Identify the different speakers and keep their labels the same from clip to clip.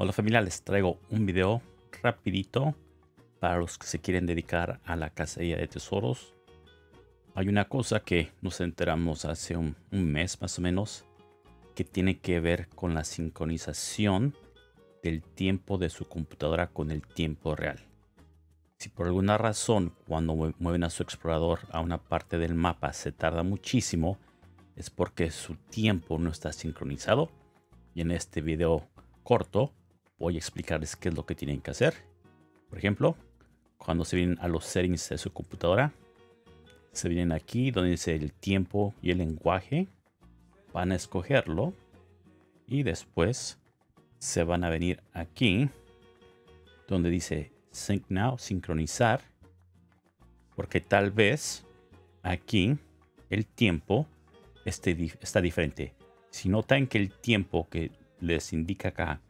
Speaker 1: Hola familia, les traigo un video rapidito para los que se quieren dedicar a la cacería de tesoros. Hay una cosa que nos enteramos hace un, mes más o menos que tiene que ver con la sincronización del tiempo de su computadora con el tiempo real. Si por alguna razón cuando mueven a su explorador a una parte del mapa se tarda muchísimo, es porque su tiempo no está sincronizado. Y en este video corto voy a explicarles qué es lo que tienen que hacer. Por ejemplo, cuando se vienen a los settings de su computadora, se vienen aquí donde dice el tiempo y el lenguaje. Van a escogerlo y después se van a venir aquí donde dice Sync Now, sincronizar. Porque tal vez aquí el tiempo esté, está diferente. Si notan que el tiempo que les indica acá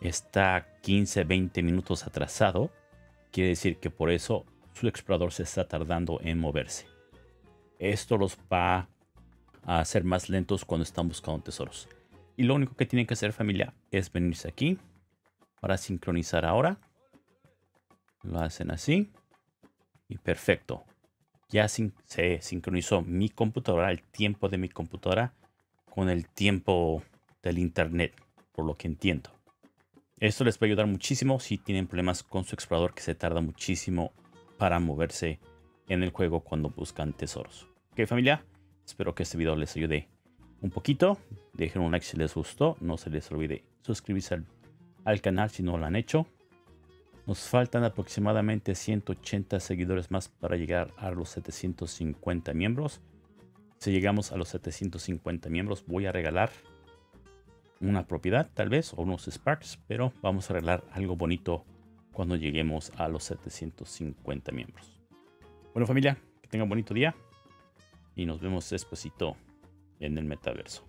Speaker 1: está 15, 20 minutos atrasado, quiere decir que por eso su explorador se está tardando en moverse. Esto los va a hacer más lentos cuando están buscando tesoros. Y lo único que tienen que hacer familia es venirse aquí para sincronizar ahora. Lo hacen así. Y perfecto. Ya se sincronizó mi computadora, el tiempo de mi computadora, con el tiempo del internet, por lo que entiendo. Esto les a ayudar muchísimo si tienen problemas con su explorador que se tarda muchísimo para moverse en el juego cuando buscan tesoros. Ok familia, espero que este video les ayude un poquito. Dejen un like si les gustó. No se les olvide suscribirse al, canal si no lo han hecho. Nos faltan aproximadamente 180 seguidores más para llegar a los 750 miembros. Si llegamos a los 750 miembros voy a regalar una propiedad tal vez o unos Sparks, pero vamos a arreglar algo bonito cuando lleguemos a los 750 miembros. Bueno familia, que tengan un bonito día y nos vemos despuesito en el metaverso.